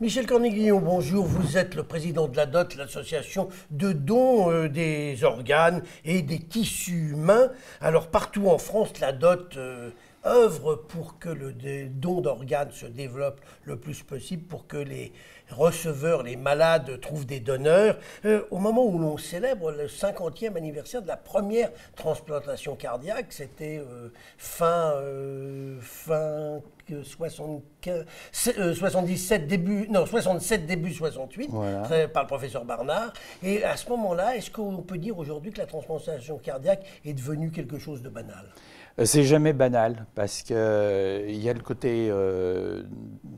Michel Corniguillon, bonjour. Vous êtes le président de la DOT, l'association de dons euh, des organes et des tissus humains. Alors partout en France, la DOT euh, œuvre pour que le don d'organes se développe le plus possible, pour que les receveurs, les malades trouvent des donneurs. Euh, au moment où l'on célèbre le 50e anniversaire de la première transplantation cardiaque, c'était euh, fin, euh, fin 75, 77 début, non 67 début 68 par le professeur Barnard. Et à ce moment-là, est-ce qu'on peut dire aujourd'hui que la transplantation cardiaque est devenue quelque chose de banal? C'est jamais banal parce qu'il il y a le côté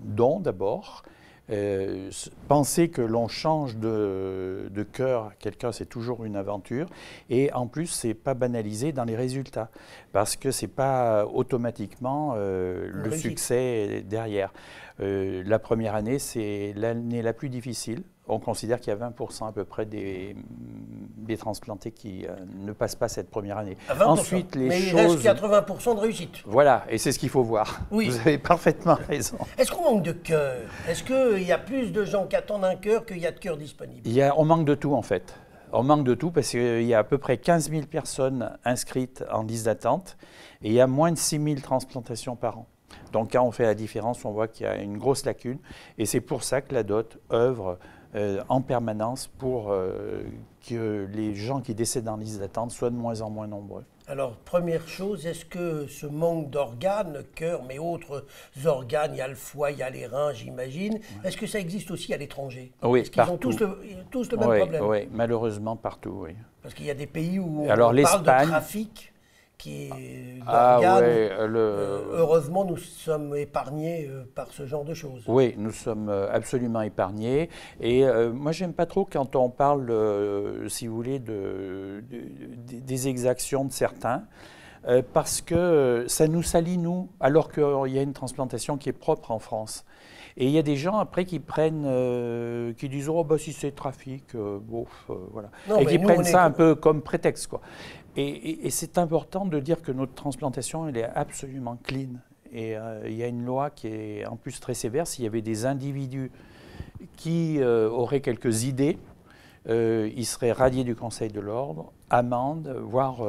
don d'abord, euh, penser que l'on change de, cœur à quelqu'un, c'est toujours une aventure. Et en plus, c'est pas banalisé dans les résultats, parce que c'est pas automatiquement euh, le succès derrière. Euh, la première année, c'est l'année la plus difficile on considère qu'il y a 20% à peu près des, des transplantés qui euh, ne passent pas cette première année. Ensuite, les Mais il reste 80% de réussite. Voilà, et c'est ce qu'il faut voir. Oui. Vous avez parfaitement raison. Est-ce qu'on manque de cœur? Est-ce qu'il y a plus de gens qui attendent un cœur qu'il y a de cœurs disponibles il y a, On manque de tout en fait. On manque de tout parce qu'il y a à peu près 15 000 personnes inscrites en liste d'attente et il y a moins de 6 000 transplantations par an. Donc quand on fait la différence, on voit qu'il y a une grosse lacune. Et c'est pour ça que la DOT œuvre euh, en permanence pour euh, que les gens qui décèdent en liste d'attente soient de moins en moins nombreux. Alors, première chose, est-ce que ce manque d'organes, cœur, mais autres organes, il y a le foie, il y a les reins, j'imagine, est-ce que ça existe aussi à l'étranger? Oui, qu'ils ont tous le, tous le même problème. Oui, malheureusement partout, oui. Parce qu'il y a des pays où on parle de trafic qui ah, heureusement, nous sommes épargnés euh, par ce genre de choses. Oui, nous sommes euh, absolument épargnés. Et euh, moi, j'aime pas trop quand on parle, si vous voulez, de, des exactions de certains. Parce que ça nous salit, nous, alors qu'il y a une transplantation qui est propre en France. Et il y a des gens après qui prennent, qui disent oh bah si c'est trafic, bon, voilà, et qui prennent ça un peu comme prétexte quoi. Et, c'est important de dire que notre transplantation, elle est absolument clean. Et euh, il y a une loi qui est en plus très sévère. S'il y avait des individus qui euh, auraient quelques idées, euh, ils seraient radiés du Conseil de l'ordre, amende, voire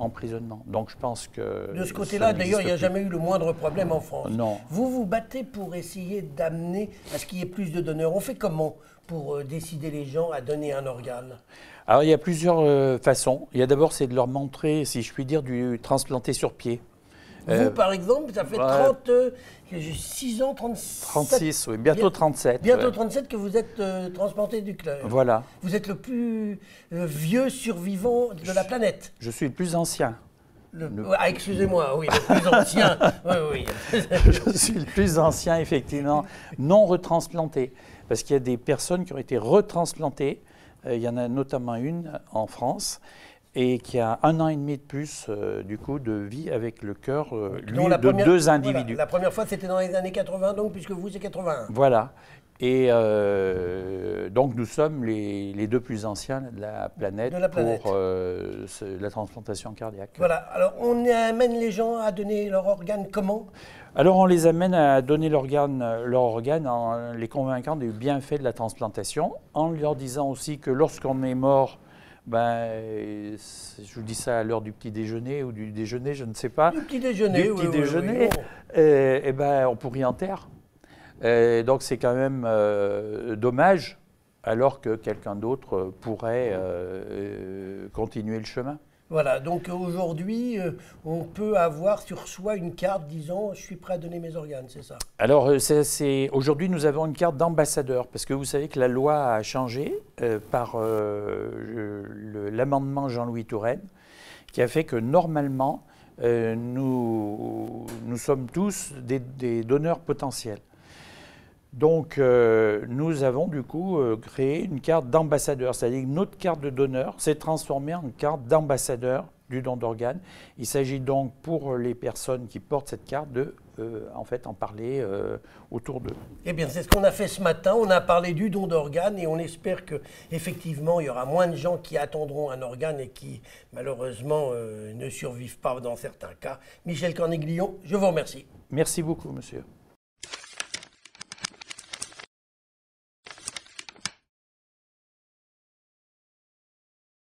emprisonnement. Donc je pense que... De ce côté-là, d'ailleurs, il n'y a jamais eu le moindre problème en France. Non. Vous vous battez pour essayer d'amener à ce qu'il y ait plus de donneurs. On fait comment pour décider les gens à donner un organe? Alors il y a plusieurs euh, façons. Il y a d'abord, c'est de leur montrer, si je puis dire, du transplanté sur pied. Vous, euh, par exemple, ça fait 36 ans, 36 36, oui, bientôt 37. Bientôt 37 que vous êtes euh, transplanté du cœur. Voilà. Vous êtes le plus vieux survivant de la planète. Je suis le plus ancien. Ah, excusez-moi, oui, le plus ancien. oui, oui. je suis le plus ancien, effectivement, non retransplanté. Parce qu'il y a des personnes qui ont été retransplantées euh, il y en a notamment une en France et qui a un an et demi de plus euh, du coup de vie avec le cœur euh, lui, de deux individus. la première fois c'était dans les années 80 donc puisque vous c'est 81. Voilà. Et donc nous sommes les, deux plus anciens de la planète, pour la transplantation cardiaque. Voilà. Alors on amène les gens à donner leur organe comment? Alors on les amène à donner leur organe en les convainquant du bienfait de la transplantation, en leur disant aussi que lorsqu'on est mort, ben, je vous dis ça à l'heure du petit déjeuner ou du déjeuner, je ne sais pas. Du petit déjeuner, du petit déjeuner, Et, eh ben, on pourrit en terre. Et donc c'est quand même euh, dommage, alors que quelqu'un d'autre pourrait euh, euh, continuer le chemin. Voilà, donc aujourd'hui, euh, on peut avoir sur soi une carte disant je suis prêt à donner mes organes, c'est ça? Alors, euh, aujourd'hui, nous avons une carte d'ambassadeur, parce que vous savez que la loi a changé euh, par l'amendement Jean-Louis Touraine, qui a fait que normalement, nous sommes tous des donneurs potentiels. Donc, euh, nous avons du coup euh, créé une carte d'ambassadeur, c'est-à-dire que notre carte de donneur s'est transformée en carte d'ambassadeur du don d'organes. Il s'agit donc pour les personnes qui portent cette carte de euh, en fait en parler autour d'eux. Eh bien, c'est ce qu'on a fait ce matin. On a parlé du don d'organes et on espère que effectivement il y aura moins de gens qui attendront un organe et qui malheureusement ne survivent pas dans certains cas. Michel Corniglion, je vous remercie. Merci beaucoup, monsieur.